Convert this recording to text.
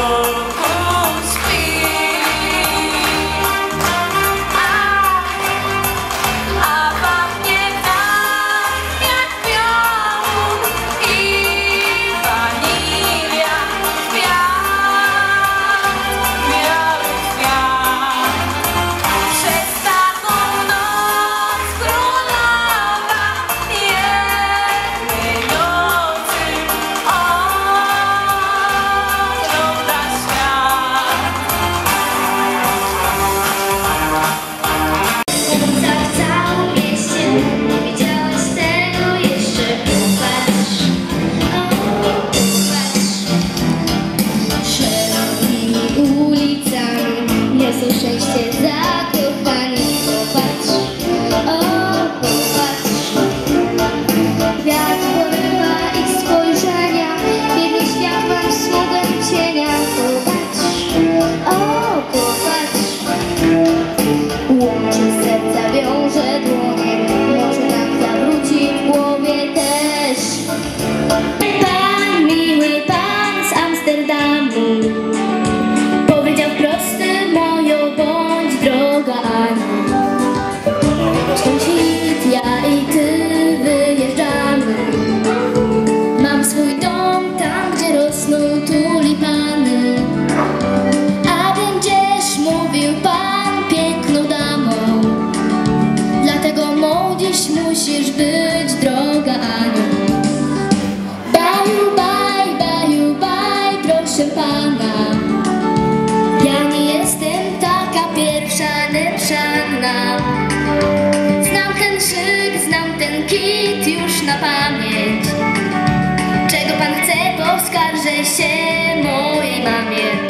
love. mieszany przana Znam ten krzyk, znam ten kit już na pamięć. Czego pan chce, poskarżę się mojej mamie.